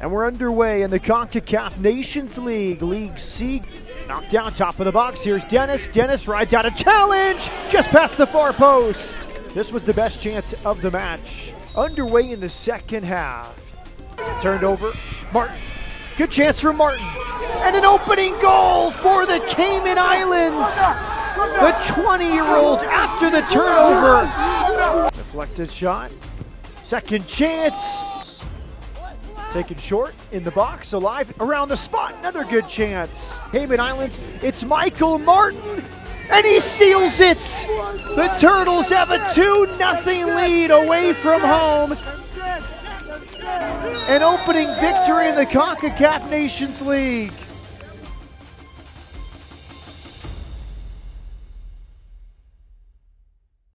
And we're underway in the CONCACAF Nations League. League C knocked down top of the box. Here's Dennis. Dennis rides out a challenge just past the far post. This was the best chance of the match. Underway in the second half. Turned over. Martin. Good chance for Martin. And an opening goal for the Cayman Islands. The 20 year old after the turnover. Deflected shot. Second chance. Taken short in the box, alive around the spot. Another good chance. Cayman Islands, it's Michael Martin, and he seals it. The Turtles have a 2 0 lead away from home. An opening victory in the CONCACAF Nations League.